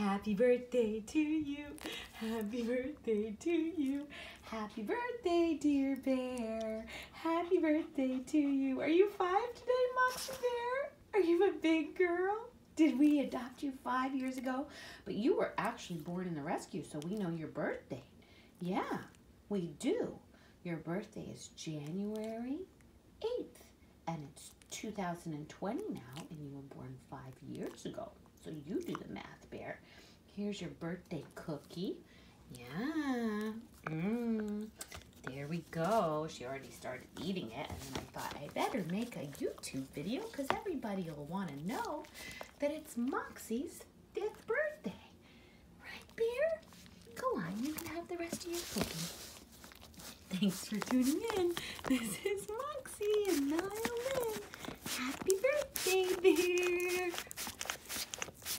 Happy birthday to you. Happy birthday to you. Happy birthday, dear bear. Happy birthday to you. Are you five today, Moxy Bear? Are you a big girl? Did we adopt you five years ago? But you were actually born in the rescue, so we know your birthday. Yeah, we do. Your birthday is January 8th, and it's 2020 now, and you were born five years ago. So you do the math. Here's your birthday cookie. Yeah. Mmm. There we go. She already started eating it, and then I thought I better make a YouTube video because everybody will want to know that it's Moxy's fifth birthday. Right, Bear? Go on, you can have the rest of your cookie. Thanks for tuning in. This is Moxy and Nyle Lynn. Happy birthday, Bear.